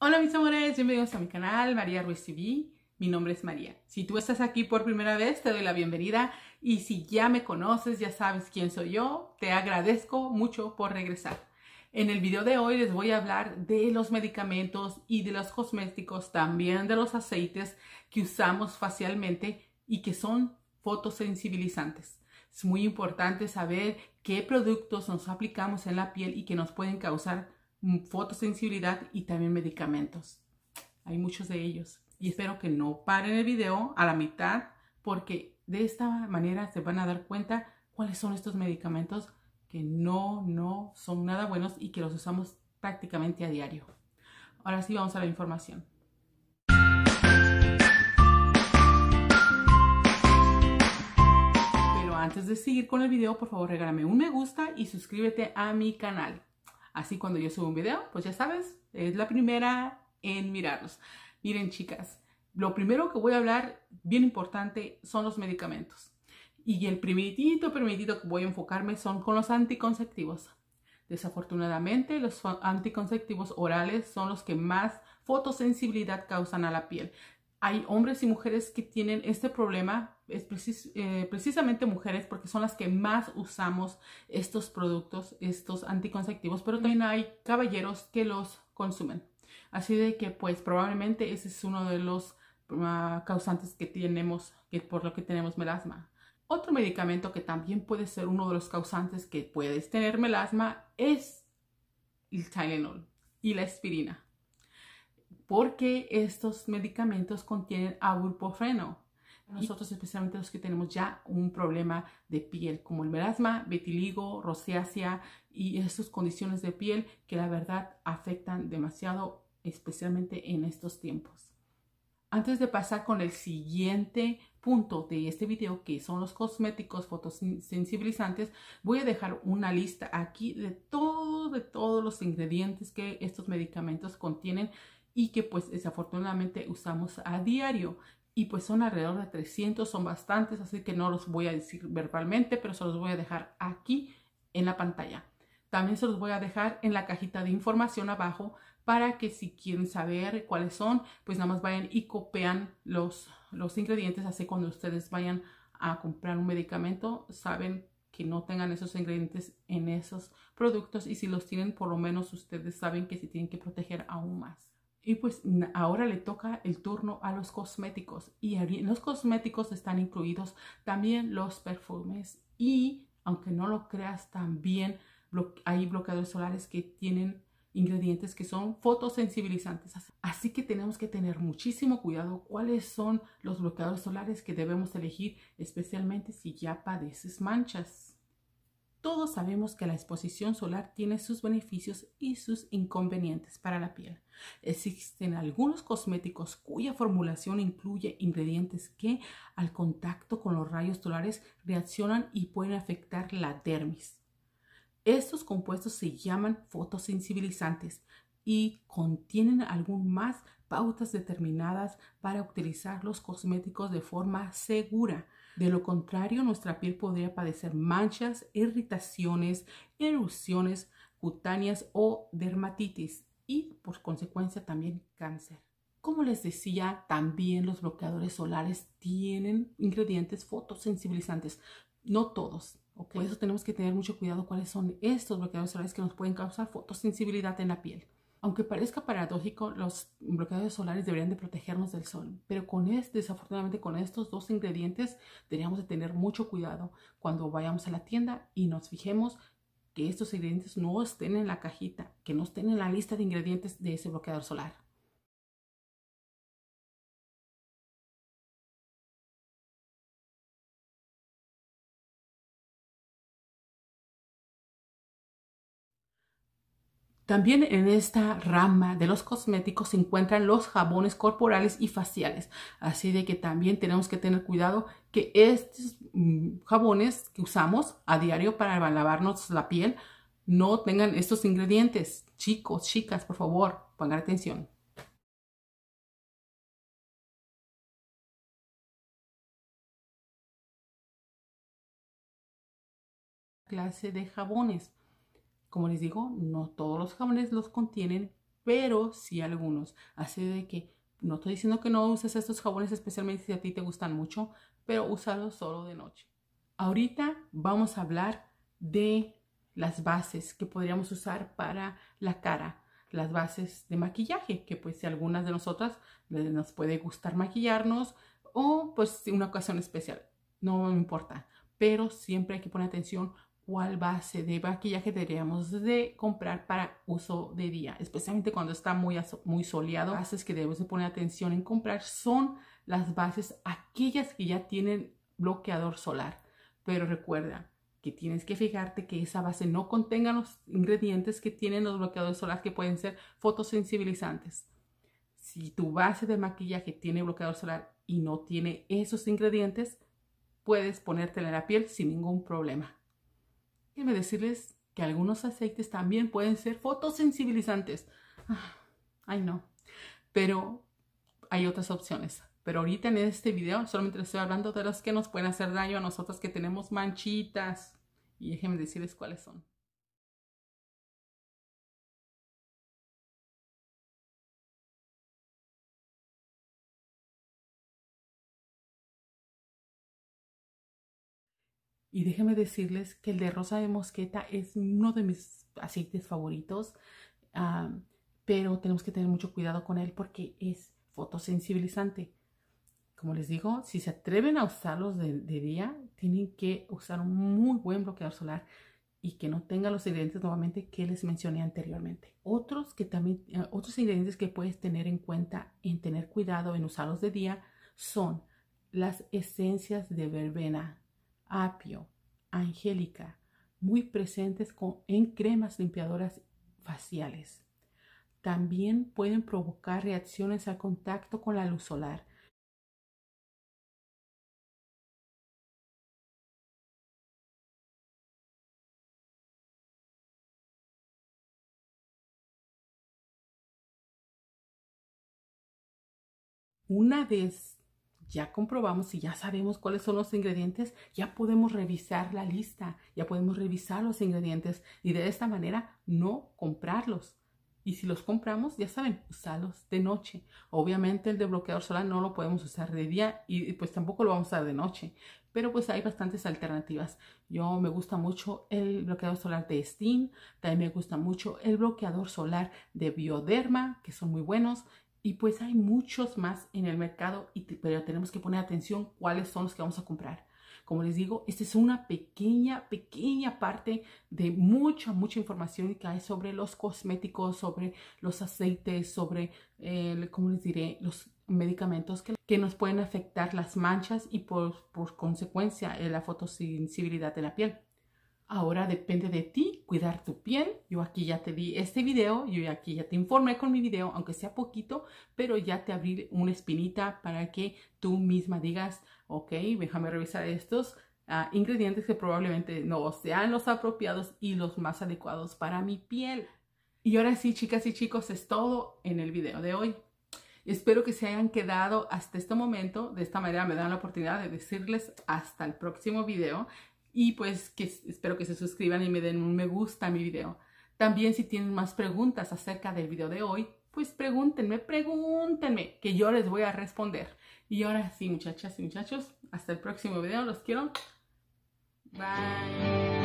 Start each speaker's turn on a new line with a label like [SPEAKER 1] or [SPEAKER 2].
[SPEAKER 1] Hola mis amores, bienvenidos a mi canal María Ruiz TV. Mi nombre es María. Si tú estás aquí por primera vez, te doy la bienvenida y si ya me conoces, ya sabes quién soy yo, te agradezco mucho por regresar. En el video de hoy les voy a hablar de los medicamentos y de los cosméticos, también de los aceites que usamos facialmente y que son fotosensibilizantes. Es muy importante saber qué productos nos aplicamos en la piel y que nos pueden causar fotosensibilidad y también medicamentos. Hay muchos de ellos. Y espero que no paren el video a la mitad porque de esta manera se van a dar cuenta cuáles son estos medicamentos que no, no son nada buenos y que los usamos prácticamente a diario. Ahora sí vamos a la información. Pero antes de seguir con el video, por favor regálame un me gusta y suscríbete a mi canal. Así cuando yo subo un video, pues ya sabes, es la primera en mirarlos. Miren chicas, lo primero que voy a hablar, bien importante, son los medicamentos. Y el primeritito, primeritito que voy a enfocarme son con los anticonceptivos. Desafortunadamente, los anticonceptivos orales son los que más fotosensibilidad causan a la piel hay hombres y mujeres que tienen este problema, es eh, precisamente mujeres porque son las que más usamos estos productos, estos anticonceptivos, pero también hay caballeros que los consumen. Así de que pues probablemente ese es uno de los ah, causantes que tenemos, que por lo que tenemos melasma. Otro medicamento que también puede ser uno de los causantes que puedes tener melasma es el Tylenol y la aspirina porque estos medicamentos contienen ibuprofeno. Nosotros, especialmente los que tenemos ya un problema de piel, como el melasma, vitiligo, rosácea y estas condiciones de piel que la verdad afectan demasiado, especialmente en estos tiempos. Antes de pasar con el siguiente punto de este video, que son los cosméticos fotosensibilizantes, voy a dejar una lista aquí de todos, de todos los ingredientes que estos medicamentos contienen y que pues desafortunadamente usamos a diario. Y pues son alrededor de 300, son bastantes, así que no los voy a decir verbalmente, pero se los voy a dejar aquí en la pantalla. También se los voy a dejar en la cajita de información abajo para que si quieren saber cuáles son, pues nada más vayan y copian los, los ingredientes. Así cuando ustedes vayan a comprar un medicamento, saben que no tengan esos ingredientes en esos productos y si los tienen, por lo menos ustedes saben que se tienen que proteger aún más. Y pues ahora le toca el turno a los cosméticos. Y en los cosméticos están incluidos también los perfumes. Y aunque no lo creas, también hay bloqueadores solares que tienen ingredientes que son fotosensibilizantes. Así que tenemos que tener muchísimo cuidado cuáles son los bloqueadores solares que debemos elegir, especialmente si ya padeces manchas. Todos sabemos que la exposición solar tiene sus beneficios y sus inconvenientes para la piel. Existen algunos cosméticos cuya formulación incluye ingredientes que al contacto con los rayos solares reaccionan y pueden afectar la dermis. Estos compuestos se llaman fotosensibilizantes y contienen aún más pautas determinadas para utilizar los cosméticos de forma segura de lo contrario, nuestra piel podría padecer manchas, irritaciones, erupciones cutáneas o dermatitis y por consecuencia también cáncer. Como les decía, también los bloqueadores solares tienen ingredientes fotosensibilizantes. No todos, Por eso tenemos que tener mucho cuidado cuáles son estos bloqueadores solares que nos pueden causar fotosensibilidad en la piel. Aunque parezca paradójico, los bloqueadores solares deberían de protegernos del sol, pero con desafortunadamente con estos dos ingredientes deberíamos de tener mucho cuidado cuando vayamos a la tienda y nos fijemos que estos ingredientes no estén en la cajita, que no estén en la lista de ingredientes de ese bloqueador solar. También en esta rama de los cosméticos se encuentran los jabones corporales y faciales. Así de que también tenemos que tener cuidado que estos mm, jabones que usamos a diario para lavarnos la piel no tengan estos ingredientes. Chicos, chicas, por favor, pongan atención. clase de jabones como les digo, no todos los jabones los contienen, pero sí algunos. Así de que no estoy diciendo que no uses estos jabones especialmente si a ti te gustan mucho, pero úsalos solo de noche. Ahorita vamos a hablar de las bases que podríamos usar para la cara, las bases de maquillaje, que pues si algunas de nosotras nos puede gustar maquillarnos o pues una ocasión especial, no me importa, pero siempre hay que poner atención cuál base de maquillaje deberíamos de comprar para uso de día, especialmente cuando está muy, muy soleado. Bases que debemos de poner atención en comprar son las bases, aquellas que ya tienen bloqueador solar pero recuerda que tienes que fijarte que esa base no contenga los ingredientes que tienen los bloqueadores solares que pueden ser fotosensibilizantes. Si tu base de maquillaje tiene bloqueador solar y no tiene esos ingredientes, puedes ponértela en la piel sin ningún problema. Déjenme decirles que algunos aceites también pueden ser fotosensibilizantes. Ah, ay, no. Pero hay otras opciones. Pero ahorita en este video solamente les estoy hablando de los que nos pueden hacer daño a nosotros que tenemos manchitas. Y déjenme decirles cuáles son. Y déjenme decirles que el de rosa de mosqueta es uno de mis aceites favoritos, pero tenemos que tener mucho cuidado con él porque es fotosensibilizante. Como les digo, si se atreven a usarlos de, día, tienen que usar un muy buen bloqueador solar y que no tenga los ingredientes nuevamente que les mencioné anteriormente. Otros que también, eh, otros ingredientes que puedes tener en cuenta en tener cuidado en usarlos de día son las esencias de verbena, apio, angélica, muy presentes con, en cremas limpiadoras faciales. También pueden provocar reacciones al contacto con la luz solar Una vez ya comprobamos y ya sabemos cuáles son los ingredientes, ya podemos revisar la lista, ya podemos revisar los ingredientes y de esta manera no comprarlos. Y si los compramos, ya saben, usarlos de noche. Obviamente el bloqueador solar no lo podemos usar de día y pues tampoco lo vamos a usar de noche. Pero pues hay bastantes alternativas. Yo me gusta mucho el bloqueador solar de Steam. También me gusta mucho el bloqueador solar de Bioderma, que son muy buenos. Y pues hay muchos más en el mercado, y pero tenemos que poner atención cuáles son los que vamos a comprar. Como les digo, esta es una pequeña, pequeña parte de mucha, mucha información que hay sobre los cosméticos, sobre los aceites, sobre, eh, ¿cómo les diré?, los medicamentos que, que, nos pueden afectar las manchas y por, por consecuencia eh, la fotosensibilidad de la piel. Ahora depende de ti cuidar tu piel. Yo aquí ya te di este video, yo aquí ya te informé con mi video, aunque sea poquito, pero ya te abrí una espinita para que tú misma digas, ok, déjame revisar estos ah, ingredientes que probablemente no sean los apropiados y los más adecuados para mi piel. Y ahora sí, chicas y chicos, es todo en el video de hoy. Espero que se hayan quedado hasta este momento. De esta manera me dan la oportunidad de decirles hasta el próximo video. Y pues que espero que se suscriban y me den un me gusta a mi video. También si tienen más preguntas acerca del video de hoy, pues pregúntenme, pregúntenme, que yo les voy a responder. Y ahora sí, muchachas y muchachos, hasta el próximo video. Los quiero. Bye.